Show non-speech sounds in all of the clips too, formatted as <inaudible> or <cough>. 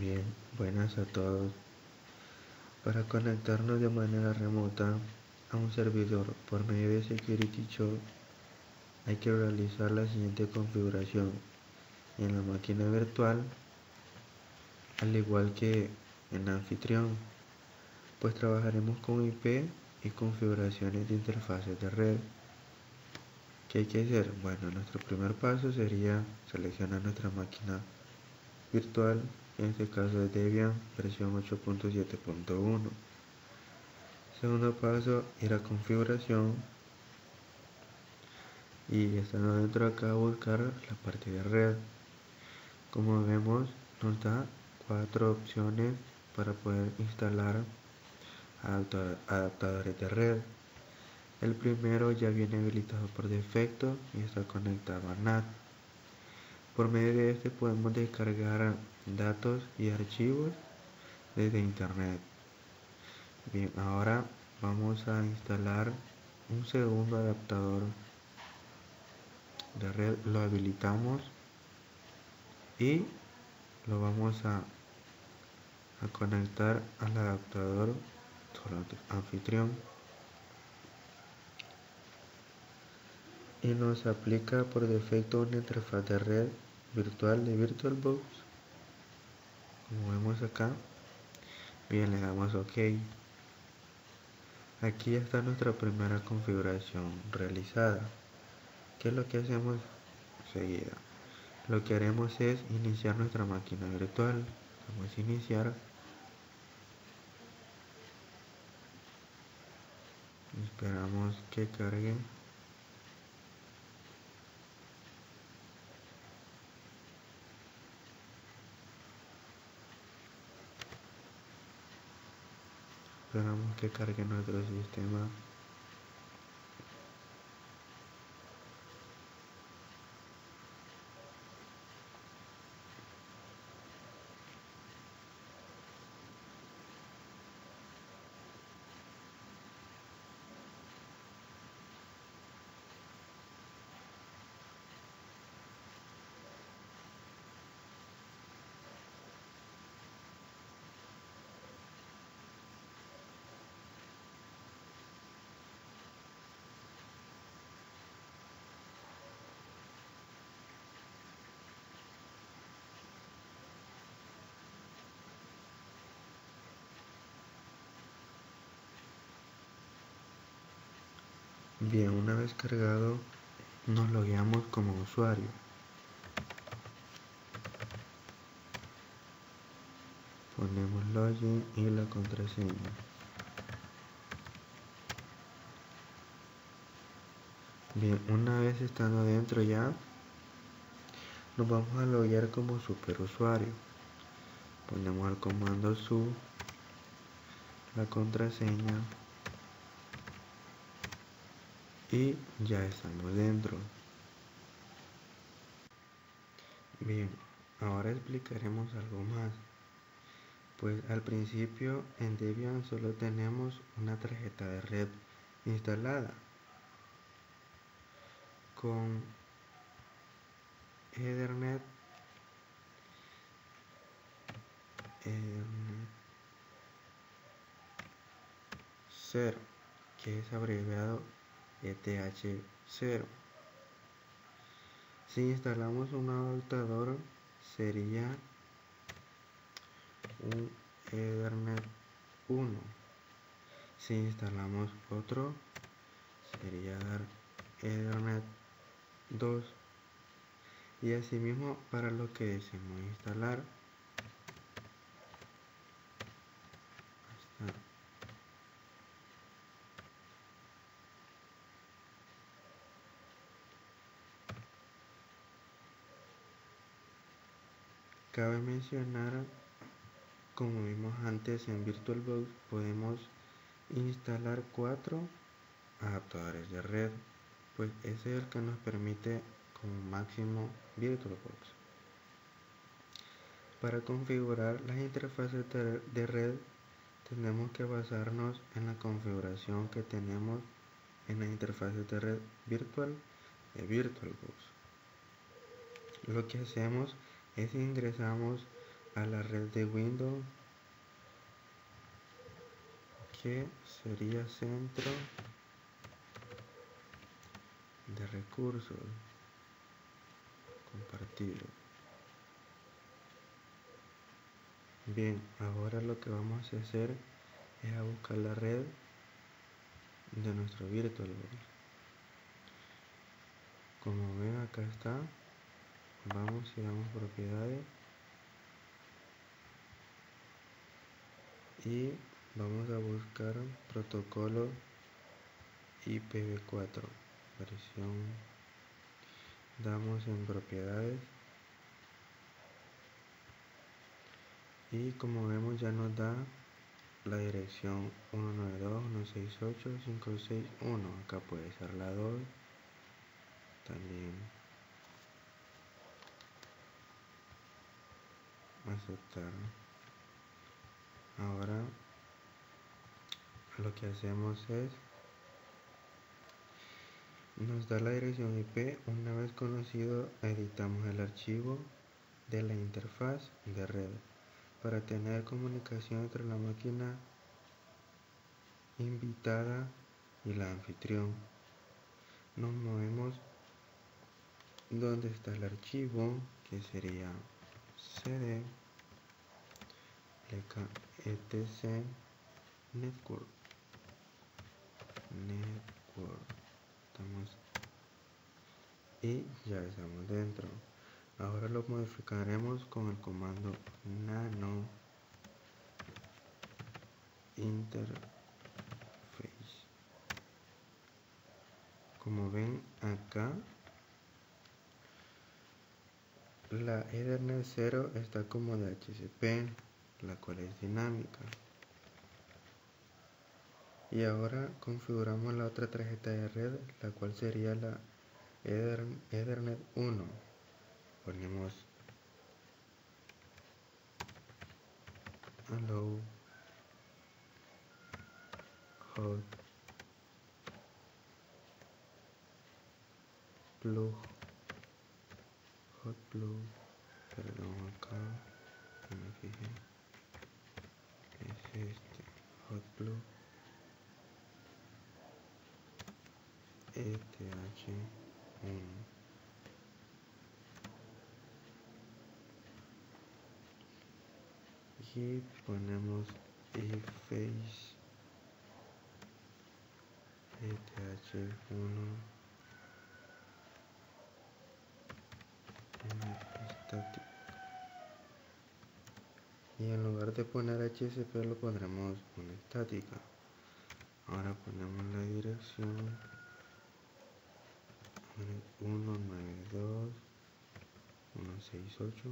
Bien, buenas a todos. Para conectarnos de manera remota a un servidor por medio de Security Show hay que realizar la siguiente configuración en la máquina virtual al igual que en anfitrión pues trabajaremos con IP y configuraciones de interfaces de red ¿qué hay que hacer? bueno nuestro primer paso sería seleccionar nuestra máquina virtual en este caso es Debian versión 8.7.1 segundo paso ir a configuración. Y estando dentro acá buscar la parte de red. Como vemos nos da cuatro opciones para poder instalar adaptadores de red. El primero ya viene habilitado por defecto y está conectado a NAT por medio de este podemos descargar datos y archivos desde internet. Bien ahora vamos a instalar un segundo adaptador de red. Lo habilitamos y lo vamos a, a conectar al adaptador anfitrión y nos aplica por defecto una interfaz de red virtual de VirtualBox. Como vemos acá bien le damos ok. Aquí está nuestra primera configuración realizada. ¿qué es lo que hacemos enseguida? lo que haremos es iniciar nuestra máquina virtual. Vamos a iniciar. Esperamos que cargue esperamos que cargue nuestro sistema Bien, una vez cargado, nos logueamos como usuario. Ponemos login y la contraseña. Bien, una vez estando dentro ya, nos vamos a loguear como superusuario. Ponemos el comando su, la contraseña y ya estamos dentro. Bien ahora explicaremos algo más. Pues al principio en Debian solo tenemos una tarjeta de red instalada con Ethernet, Ethernet 0 que es abreviado ETH0. Si instalamos un adaptador sería un Ethernet 1. Si instalamos otro sería Ethernet 2. Y asimismo para lo que deseamos instalar. Cabe mencionar, como vimos antes en VirtualBox, podemos instalar cuatro adaptadores de red, pues ese es el que nos permite como máximo VirtualBox. Para configurar las interfaces de red tenemos que basarnos en la configuración que tenemos en las interfaces de red virtual de VirtualBox. Lo que hacemos es ingresamos a la red de Windows que sería centro de recursos. Compartido. Bien ahora lo que vamos a hacer es a buscar la red de nuestro VirtualBox como ven acá está vamos y damos propiedades. Y vamos a buscar protocolo IPv4 versión damos en propiedades. Y como vemos ya nos da la dirección 192.168.561 acá puede ser la 2 también aceptar. Ahora lo que hacemos es nos da la dirección IP una vez conocido editamos el archivo de la interfaz de red. Para tener comunicación entre la máquina invitada y la anfitrión nos movemos donde está el archivo que sería cd etc network. Network. Estamos y ya estamos dentro. Ahora lo modificaremos con el comando nano interface. Como ven acá la Ethernet 0 está como de HCP la cual es dinámica. Y ahora configuramos la otra tarjeta de red la cual sería la Ethernet 1 ponemos hello hot plug hot plug perdón acá no me fijé es este hot plug ETH1 y ponemos eFace ETH1 estático y en lugar de poner HSP lo pondremos una estática. Ahora ponemos la dirección. 192 168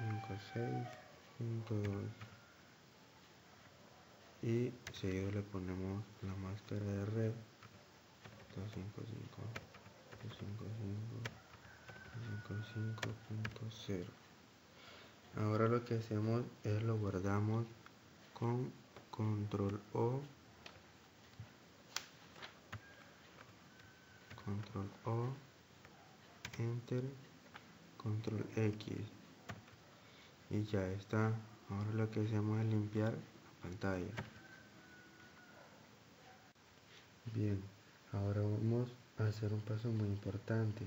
56.2 y seguido le ponemos la máscara de red. 255 255 255.0 ahora lo que hacemos es lo guardamos con control O. Control O. Enter. Control X. Y ya está. Ahora lo que hacemos es limpiar la pantalla. Bien. Ahora vamos a hacer un paso muy importante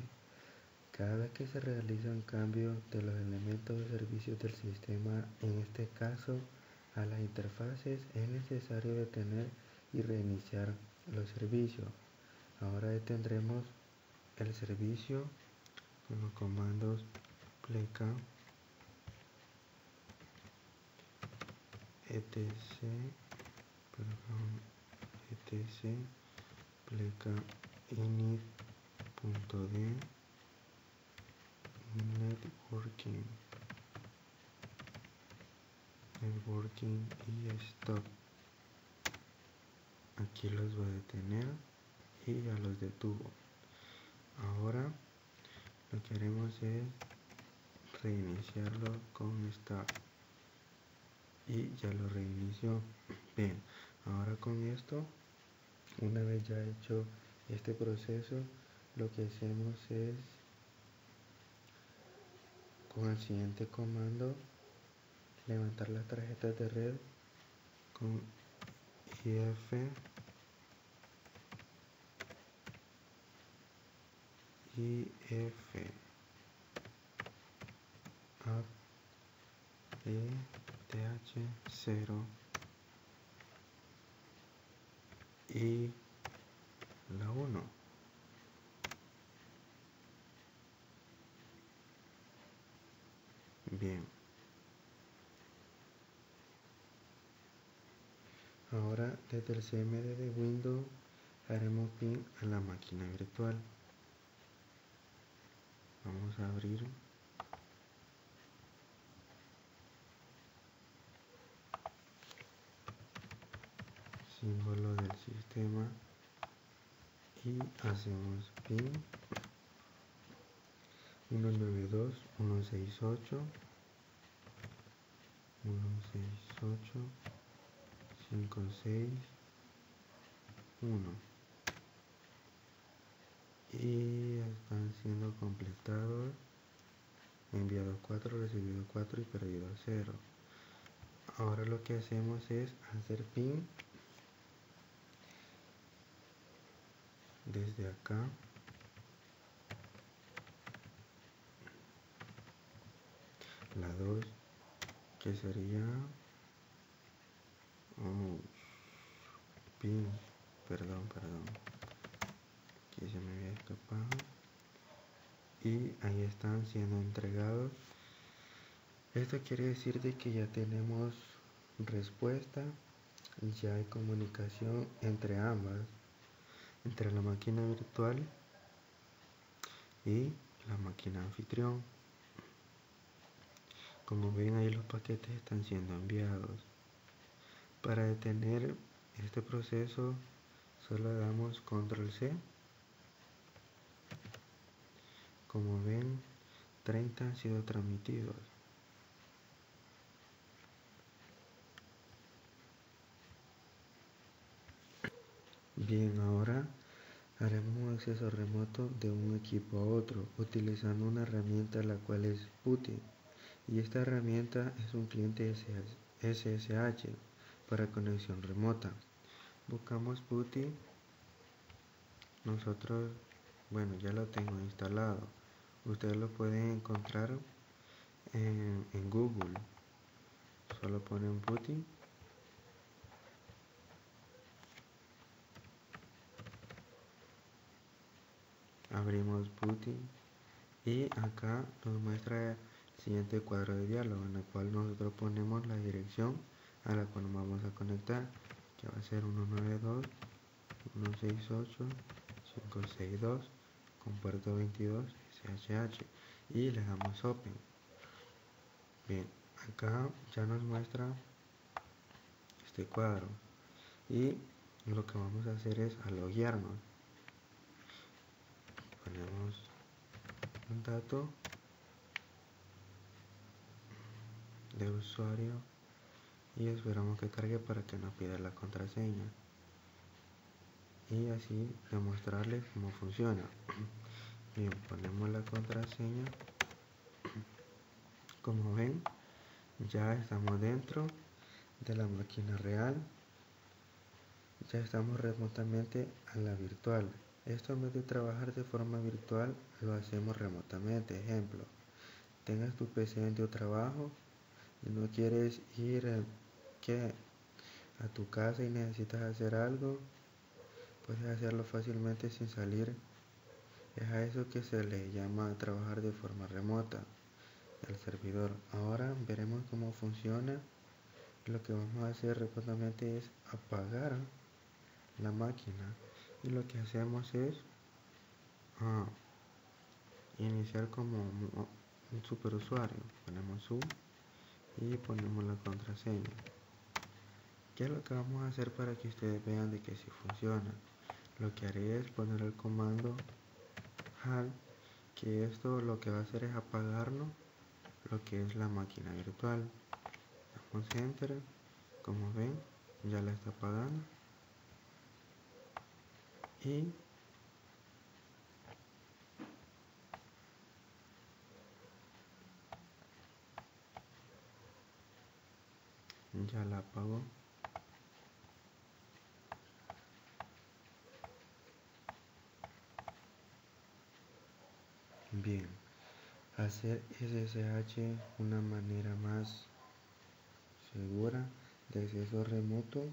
cada vez que se realiza un cambio de los elementos de servicio del sistema en este caso a las interfaces es necesario detener y reiniciar los servicios. Ahora detendremos el servicio con los comandos pleca etc etc pleca init.d networking networking y stop aquí los voy a detener y ya los detuvo. Ahora lo que haremos es reiniciarlo con start y ya lo reinició. Bien ahora con esto una vez ya hecho este proceso lo que hacemos es con el siguiente comando levantar las tarjetas de red con if if app eth0 y la 1 bien ahora desde el cmd de windows haremos pin a la máquina virtual. Vamos a abrir. Símbolo del sistema. Y hacemos pin. 192 168 168 56 1 y están siendo completados enviado 4 recibido 4 y perdido 0 ahora lo que hacemos es hacer pin desde acá. La 2 que sería pin perdón perdón. Aquí se me había escapado. Y ahí están siendo entregados. Esto quiere decir de que ya tenemos respuesta y ya hay comunicación entre ambas entre la máquina virtual y la máquina anfitrión. Como ven ahí los paquetes están siendo enviados para detener este proceso solo damos control C. Como ven 30 han sido transmitidos. Bien, ahora haremos un acceso remoto de un equipo a otro utilizando una herramienta la cual es PuTTY y esta herramienta es un cliente SSH para conexión remota. Buscamos PuTTY, nosotros, bueno ya lo tengo instalado, ustedes lo pueden encontrar en, Google, solo ponen PuTTY abrimos PuTTY y acá nos muestra el siguiente cuadro de diálogo en el cual nosotros ponemos la dirección a la vamos a conectar que va a ser 192.168.562 con puerto 22 SHH y le damos Open. Bien acá ya nos muestra este cuadro y lo que vamos a hacer es aloguearnos. Ponemos un dato de usuario y esperamos que cargue para que nos pida la contraseña y así demostrarles cómo funciona. <clears throat> Bien ponemos la contraseña. <clears throat> Como ven ya estamos dentro de la máquina real. Ya estamos remotamente a la virtual. Esto en vez de trabajar de forma virtual, lo hacemos remotamente. Ejemplo, tengas tu PC en tu trabajo y no quieres ir a tu casa y necesitas hacer algo, puedes hacerlo fácilmente sin salir. Es a eso que se le llama trabajar de forma remota del servidor. Ahora veremos cómo funciona. Lo que vamos a hacer remotamente es apagar la máquina y lo que hacemos es ah, iniciar como un superusuario ponemos su y ponemos la contraseña ¿Qué es lo que vamos a hacer para que ustedes vean de que si funciona? Lo que haré es poner el comando HAL, que esto lo que va a hacer es apagarnos lo que es la máquina virtual. Damos Enter, como ven, ya la está apagando. Y ya la apagó bien. Hacer SSH una manera más segura de acceso remoto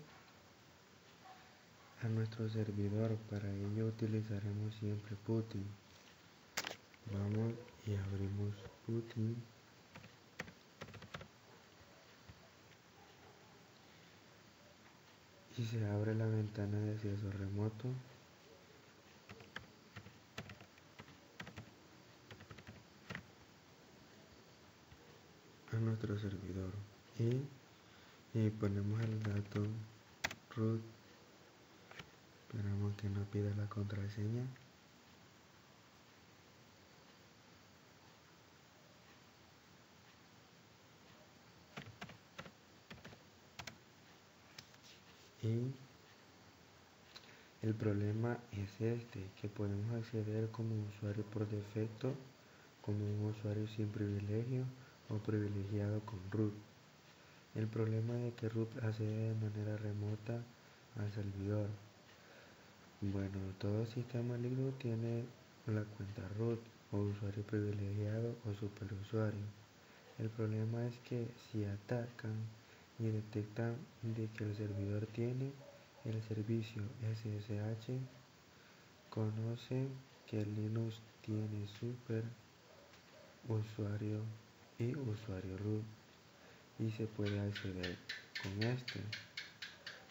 a nuestro servidor. Para ello utilizaremos siempre Putin. Vamos y abrimos Putin. Y se abre la ventana de acceso remoto a servidor y, y ponemos el dato root. Esperamos que no pida la contraseña. Y el problema es este que podemos acceder como usuario por defecto como un usuario sin privilegio o privilegiado con root el problema de que root accede de manera remota al servidor. Bueno todo sistema Linux tiene la cuenta root o usuario privilegiado o superusuario. El problema es que si atacan y detectan de que el servidor tiene el servicio SSH, conoce que Linux tiene super usuario y usuario root y se puede acceder con este.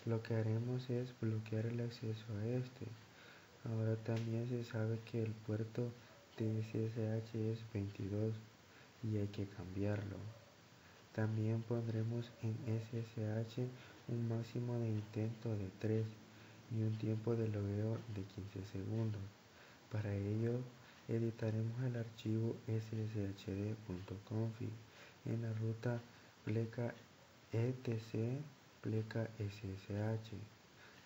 Lo que haremos es bloquear el acceso a este. Ahora también se sabe que el puerto de SSH es 22 y hay que cambiarlo. También pondremos en SSH un máximo de intento de 3 y un tiempo de logueo de 15 segundos. Para ello, editaremos el archivo sshd.config en la ruta pleca etc pleca ssh.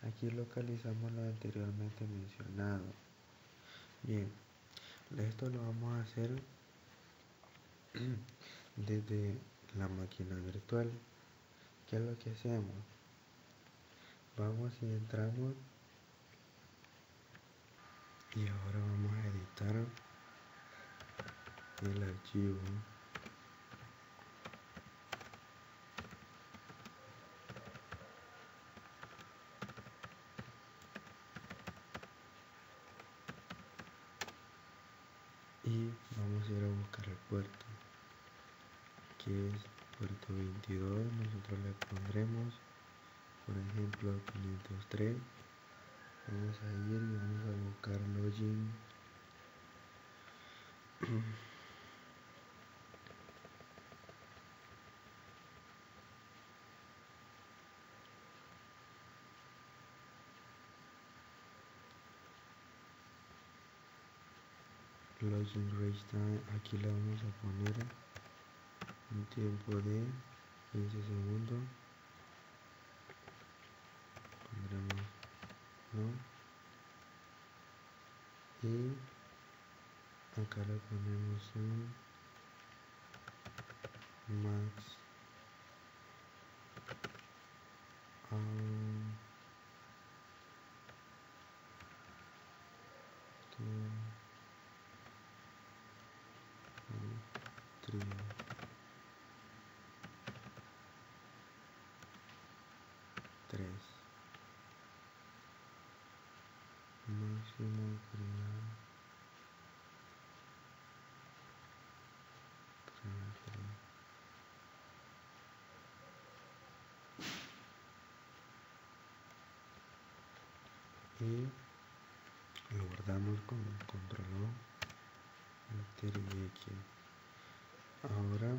Aquí localizamos lo anteriormente mencionado. Bien, esto lo vamos a hacer <clears throat> desde la máquina virtual ¿qué es lo que hacemos? vamos y entramos y ahora vamos a el archivo. Y vamos a ir a buscar el puerto que es puerto 22 nosotros le pondremos por ejemplo 503 vamos a ir y vamos a buscar login login range time aquí le vamos a poner un tiempo de 15 segundos. Pondremos no y acá le ponemos un max. Um, two, three, 3 máximo crear y lo guardamos con el control X ahora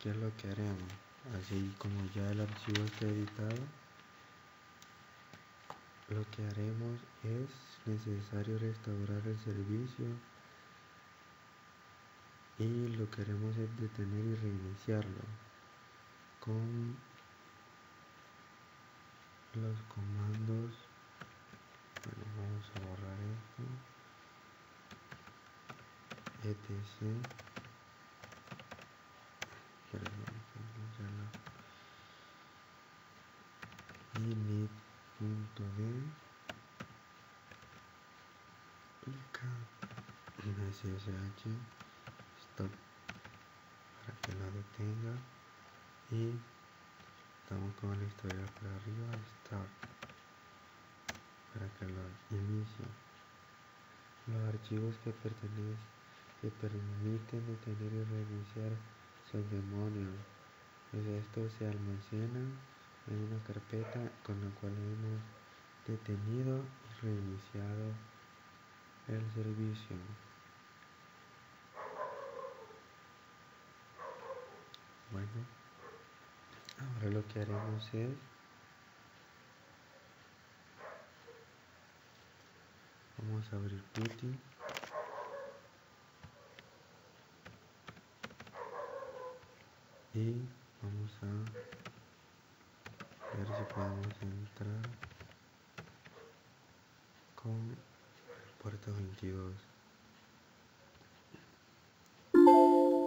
qué es lo que haremos así como ya el archivo está editado lo que haremos es necesario restaurar el servicio y lo que haremos es detener y reiniciarlo con los comandos vamos a borrar esto. Etc. Init.d ssh stop. Para que lo detenga. Y estamos con la historia para arriba. Start para que lo inicie. Los archivos que que permiten detener y reiniciar son demonios. Pues estos se almacenan en una carpeta con la cual hemos detenido y reiniciado el servicio. Bueno ahora lo que haremos es vamos a abrir PuTTY y vamos a ver si podemos entrar con el puerto 22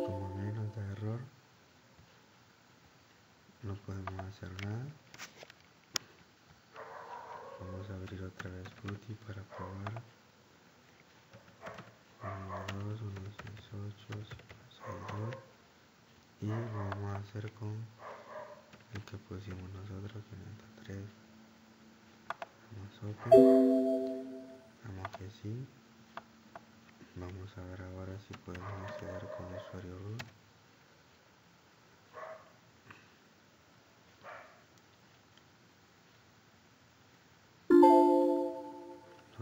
como menos de error no podemos hacer nada vamos a abrir otra vez PuTTY para probar. 1, 2, 1, 6, 8, 5, 6, 2 y lo vamos a hacer con el que pusimos nosotros 503 damos open. Damos que sí. Vamos a ver ahora si podemos acceder con usuario root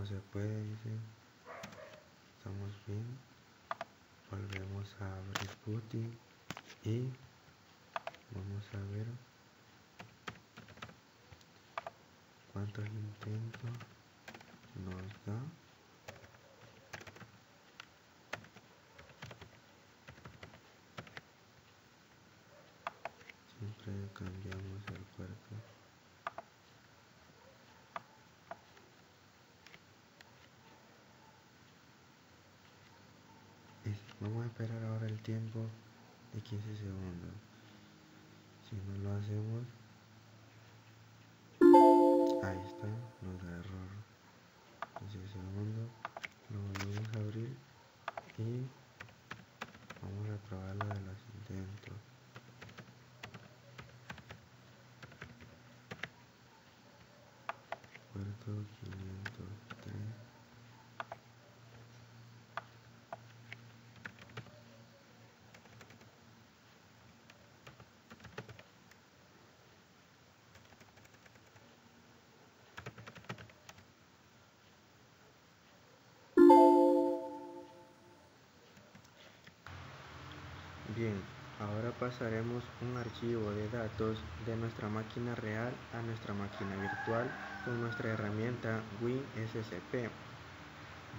se puede dice. Estamos bien. Volvemos a abrir PuTTY y vamos a ver cuántos intentos nos da. Siempre cambiamos el puerto vamos a esperar ahora el tiempo de 15 segundos. Si no lo hacemos ahí está nos da error. 15 segundos lo volvemos a abrir y vamos a probar lo de los intentos puerto 503 Ahora pasaremos un archivo de datos de nuestra máquina real a nuestra máquina virtual con nuestra herramienta WinSCP.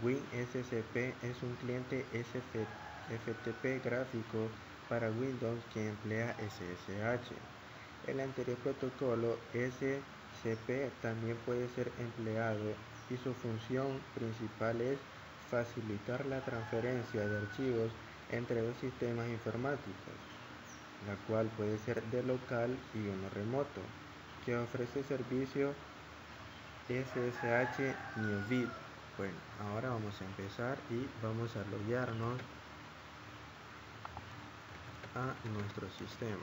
WinSCP es un cliente FTP gráfico para Windows que emplea SSH. El anterior protocolo SCP también puede ser empleado y su función principal es facilitar la transferencia de archivos entre dos sistemas informáticos, la cual puede ser de local y uno remoto, que ofrece servicio SSH NewBit. Bueno, ahora vamos a empezar y vamos a loguearnos a nuestro sistema.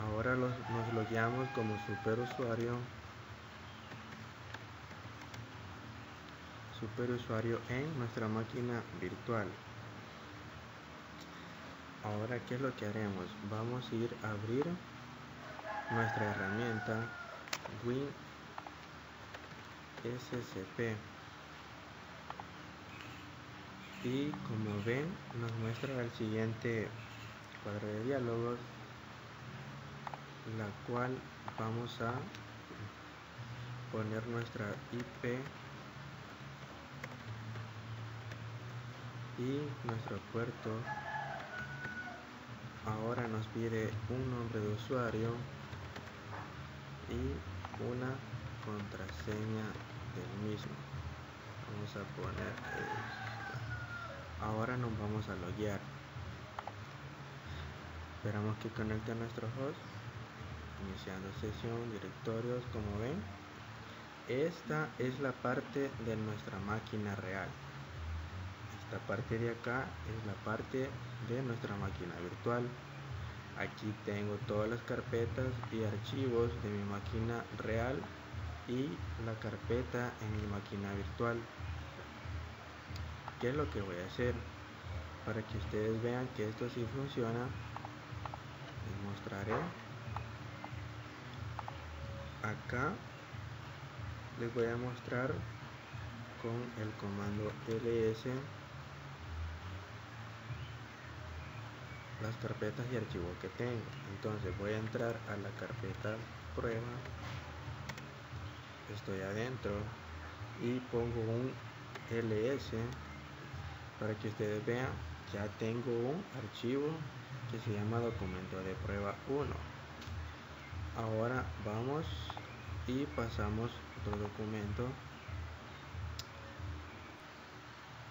Ahora nos logueamos como superusuario superusuario en nuestra máquina virtual. Ahora, ¿qué es lo que haremos? Vamos a ir a abrir nuestra herramienta WinSCP. Y como ven, nos muestra el siguiente cuadro de diálogos, la cual vamos a poner nuestra IP y nuestro puerto. Ahora nos pide un nombre de usuario y una contraseña del mismo. Vamos a poner esta. ahora nos vamos a loguear. Esperamos que conecte nuestro host. Iniciando sesión directorios como ven. Esta es la parte de nuestra máquina real esta parte de acá es la parte de nuestra máquina virtual. Aquí tengo todas las carpetas y archivos de mi máquina real y la carpeta en mi máquina virtual. Qué es lo que voy a hacer para que ustedes vean que esto sí funciona les mostraré. Acá les voy a mostrar con el comando ls las carpetas y archivos que tengo. Entonces voy a entrar a la carpeta prueba. Estoy adentro y pongo un ls para que ustedes vean. Ya tengo un archivo que se llama documento de prueba 1 ahora vamos y pasamos otro documento.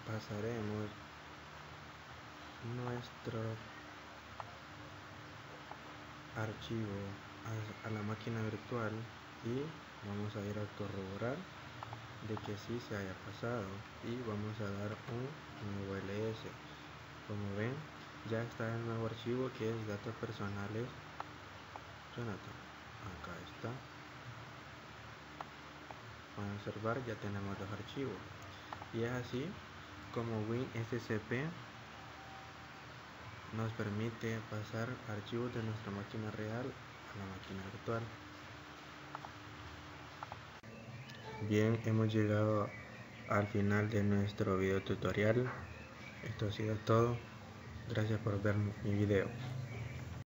Pasaremos nuestro archivo a, la máquina virtual y vamos a ir a corroborar de que sí se haya pasado y vamos a dar un nuevo ls como ven ya está el nuevo archivo que es datos personales. Jonathan acá está. Pueden observar ya tenemos los archivos. Y es así como WinSCP nos permite pasar archivos de nuestra máquina real a la máquina virtual. Bien, hemos llegado al final de nuestro video tutorial. Esto ha sido todo. Gracias por ver mi video.